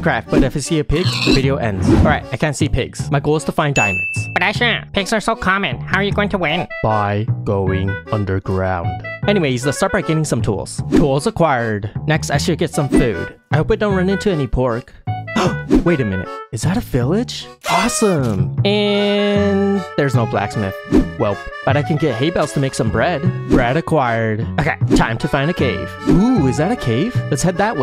Minecraft, but if I see a pig, the video ends. Alright, I can't see pigs. My goal is to find diamonds. But Asher, pigs are so common. How are you going to win? By going underground. Anyways, let's start by getting some tools. Tools acquired. Next, I should get some food. I hope I don't run into any pork. Wait a minute. Is that a village? Awesome. And there's no blacksmith. Well, but I can get hay bales to make some bread. Bread acquired. Okay, time to find a cave. Ooh, is that a cave? Let's head that way.